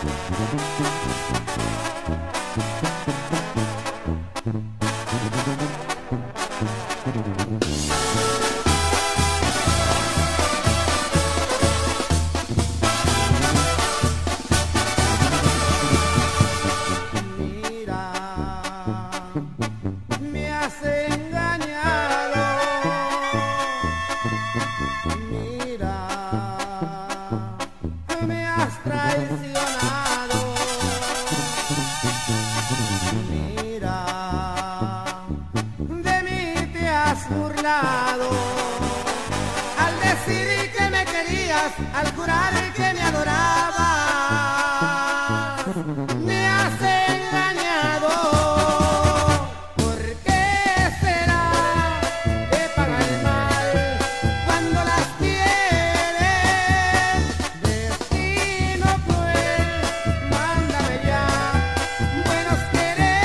Thank you. Al decidir que me querías, al jurar que me adorabas, me has engañado. ¿Por qué será que paga el mal cuando las quieres? Destino cruel, mándame ya buenos quereres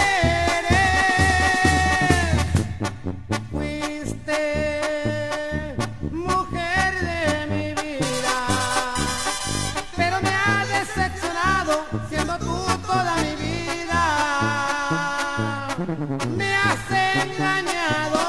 mujer de mi vida, pero me ha decepcionado siendo tú toda mi vida. Me has engañado.